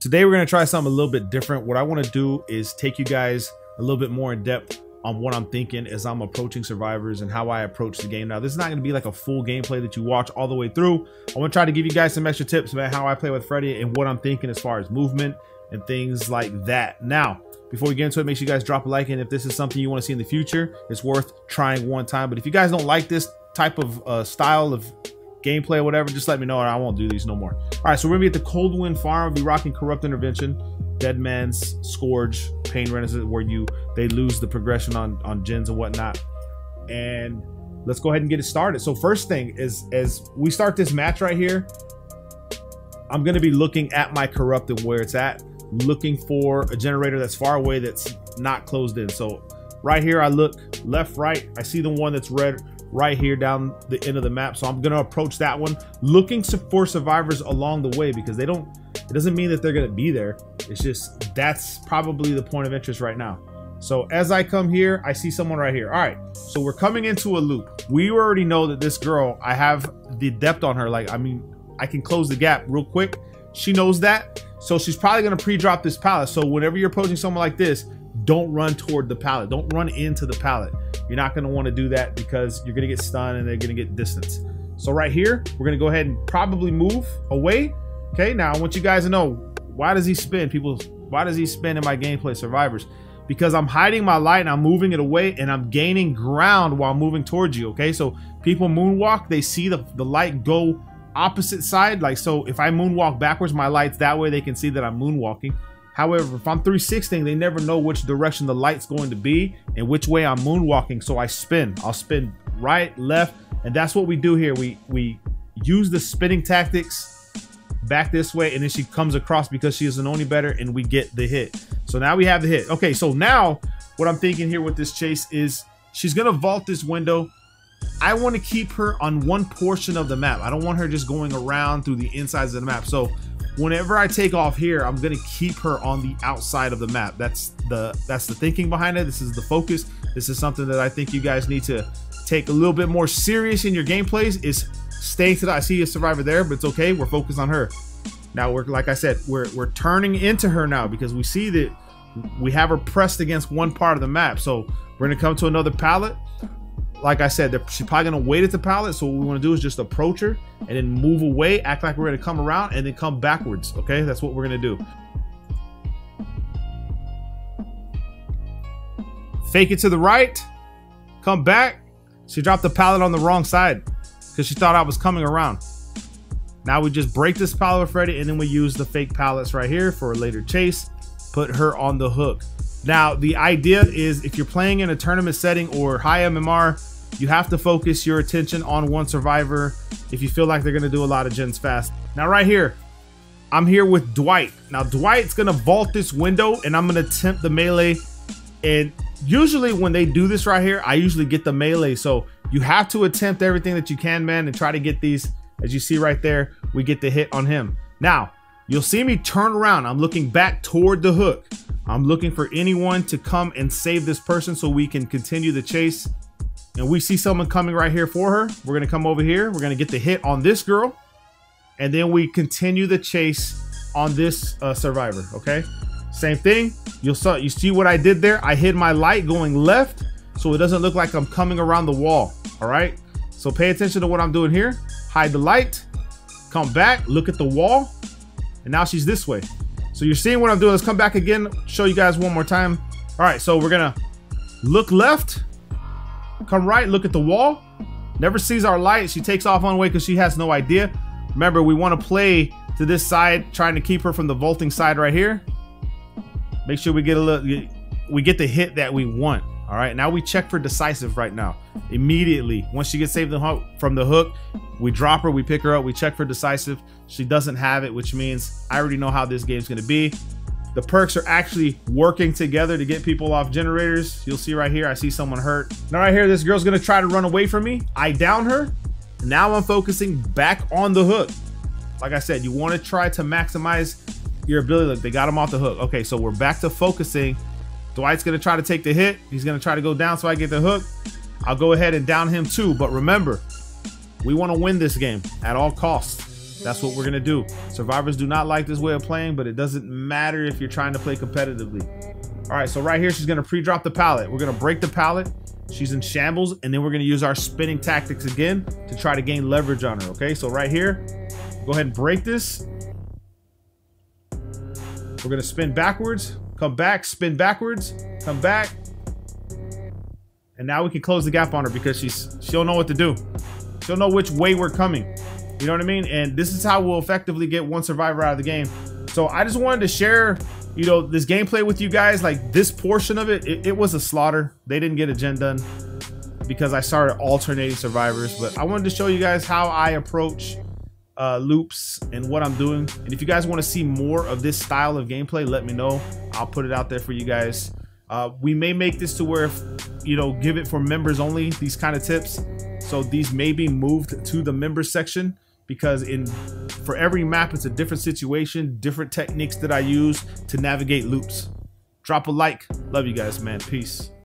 Today we're going to try something a little bit different. What I want to do is take you guys a little bit more in depth on what I'm thinking as I'm approaching survivors and how I approach the game. Now, this is not going to be like a full gameplay that you watch all the way through. I want to try to give you guys some extra tips about how I play with Freddy and what I'm thinking as far as movement and things like that. Now, before we get into it, make sure you guys drop a like. And if this is something you want to see in the future, it's worth trying one time. But if you guys don't like this type of uh, style of gameplay or whatever, just let me know and I won't do these no more. All right, so we're gonna be at the Coldwind Farm. We'll be rocking Corrupt Intervention, Dead Man's Scourge, Pain Resonance, where you they lose the progression on on gens and whatnot. And let's go ahead and get it started. So first thing is as we start this match right here, I'm gonna be looking at my corrupted where it's at, looking for a generator that's far away that's not closed in. So right here, I look left, right. I see the one that's red right here down the end of the map. So I'm going to approach that one looking for survivors along the way because they don't, it doesn't mean that they're going to be there. It's just, that's probably the point of interest right now. So as I come here, I see someone right here. All right, so we're coming into a loop. We already know that this girl, I have the depth on her. Like, I mean, I can close the gap real quick. She knows that. So she's probably gonna pre-drop this pallet. So whenever you're approaching someone like this, don't run toward the pallet. Don't run into the pallet. You're not going to want to do that because you're going to get stunned and they're going to get distance. So right here, we're going to go ahead and probably move away. Okay, now I want you guys to know, why does he spin? People, why does he spin in my gameplay survivors? Because I'm hiding my light and I'm moving it away and I'm gaining ground while moving towards you. Okay, so people moonwalk, they see the, the light go opposite side. Like, so if I moonwalk backwards, my light's that way, they can see that I'm moonwalking. However, if I'm 360, they never know which direction the light's going to be and which way I'm moonwalking. So I spin. I'll spin right, left, and that's what we do here. We we use the spinning tactics back this way, and then she comes across because she is an only better, and we get the hit. So now we have the hit. Okay, so now what I'm thinking here with this chase is she's gonna vault this window. I want to keep her on one portion of the map. I don't want her just going around through the insides of the map. So whenever I take off here, I'm gonna keep her on the outside of the map. That's the that's the thinking behind it. This is the focus. This is something that I think you guys need to take a little bit more serious in your gameplays. Is staying to the. I see a survivor there, but it's okay. We're focused on her. Now we're like I said, we're we're turning into her now because we see that we have her pressed against one part of the map. So we're gonna come to another pallet like I said, she's probably gonna wait at the pallet. So what we want to do is just approach her and then move away, act like we're gonna come around, and then come backwards. Okay, that's what we're gonna do. Fake it to the right, come back. She dropped the pallet on the wrong side because she thought I was coming around. Now we just break this pallet with Freddy, and then we use the fake pallets right here for a later chase. Put her on the hook. Now, the idea is if you're playing in a tournament setting or high MMR, you have to focus your attention on one survivor if you feel like they're going to do a lot of gens fast. Now, right here, I'm here with Dwight. Now, Dwight's going to vault this window, and I'm going to attempt the melee. And usually when they do this right here, I usually get the melee. So you have to attempt everything that you can, man, and try to get these. As you see right there, we get the hit on him. Now, you'll see me turn around. I'm looking back toward the hook. I'm looking for anyone to come and save this person so we can continue the chase. And we see someone coming right here for her. We're going to come over here. We're going to get the hit on this girl. And then we continue the chase on this uh, survivor, okay? Same thing. You'll saw, you see what I did there? I hid my light going left so it doesn't look like I'm coming around the wall, all right? So pay attention to what I'm doing here. Hide the light, come back, look at the wall, and now she's this way. So you're seeing what I'm doing. Let's come back again, show you guys one more time. All right, so we're gonna look left, come right, look at the wall. Never sees our light. She takes off on way because she has no idea. Remember, we want to play to this side, trying to keep her from the vaulting side right here. Make sure we get a little, we get the hit that we want. All right, now we check for decisive right now. Immediately, once she gets saved from the hook, we drop her, we pick her up, we check for decisive. She doesn't have it, which means I already know how this game's gonna be. The perks are actually working together to get people off generators. You'll see right here, I see someone hurt. Now right here, this girl's gonna try to run away from me. I down her. Now I'm focusing back on the hook. Like I said, you wanna try to maximize your ability. Look, they got him off the hook. Okay, so we're back to focusing Dwight's to try to take the hit. He's to try to go down so I get the hook. I'll go ahead and down him too. But remember, we want to win this game at all costs. That's what we're gonna do. Survivors do not like this way of playing, but it doesn't matter if you're trying to play competitively. All right, so right here, she's gonna pre-drop the pallet. We're gonna break the pallet. She's in shambles, and then we're gonna use our spinning tactics again to try to gain leverage on her, okay? So right here, go ahead and break this. We're gonna spin backwards, come back, spin backwards, come back. And now we can close the gap on her because she's she'll know what to do. She'll know which way we're coming. You know what I mean? And this is how we'll effectively get one survivor out of the game. So I just wanted to share, you know, this gameplay with you guys. Like this portion of it, it, it was a slaughter. They didn't get a gen done because I started alternating survivors. But I wanted to show you guys how I approach uh, loops and what I'm doing. And if you guys want to see more of this style of gameplay, let me know. I'll put it out there for you guys. Uh, we may make this to where, if, you know, give it for members only, these kind of tips. So these may be moved to the members section because in for every map, it's a different situation, different techniques that I use to navigate loops. Drop a like. Love you guys, man. Peace.